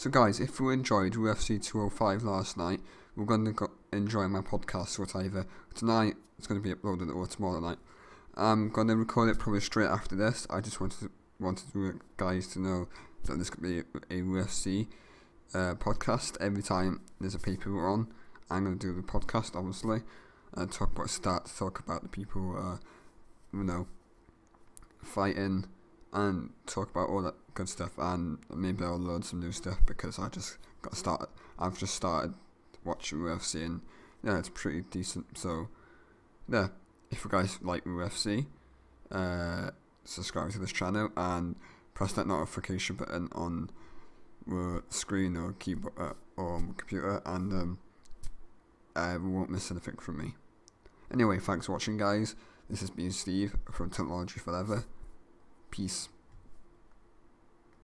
So guys, if you enjoyed UFC 205 last night, we're going to go enjoy my podcast whatever. Tonight, it's going to be uploaded or tomorrow night. I'm going to record it probably straight after this. I just wanted to, wanted you guys to know that this could be a, UFC uh, podcast. Every time there's a paper on, I'm going to do the podcast, obviously, and talk about start to talk about the people, uh, you know, fighting and talk about all that good stuff and maybe I'll learn some new stuff because I just got started I've just started watching UFC and yeah it's pretty decent so yeah. If you guys like UFC uh, subscribe to this channel and press that notification button on the screen or keyboard uh, or computer and um, uh, you won't miss anything from me. Anyway thanks for watching guys. This has been Steve from Technology Forever Peace.